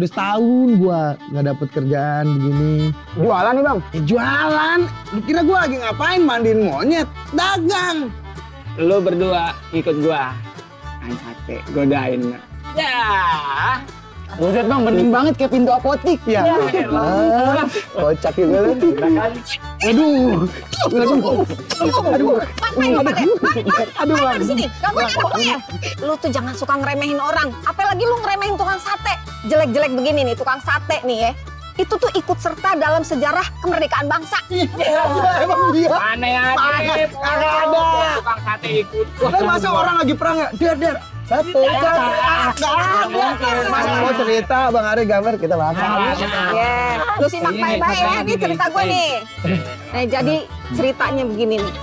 Udah setahun gua nggak dapet kerjaan begini. Jualan nih bang. Ya jualan. Lu kira gua lagi ngapain mandiin monyet? Dagang. Lu berdua ikut gua. Main sate, godain. Ya. Buset bang, bening banget kayak pintu apotik. Ya. Ah, kocak juga lu. Aduh. Aduh. Aduh. Aduh di sini. Gak boleh pokoknya. Lu tuh jangan suka ngeremehin orang. Apalagi lu ngeremehin tukang sate. Jelek-jelek begini nih tukang sate nih ya. Itu tuh ikut serta dalam sejarah kemerdekaan bangsa. Emang dia. Mana ya? Ada. Tukang sate ikut. Lah masa orang lagi perang ya? Der, der. Sate, sate. Ah, nggak ada. Masa mau cerita Bang Ari gambar kita makan. Ya, lu simak baik-baik ya. Ini cerita gue nih. Nah, jadi ceritanya begini nih.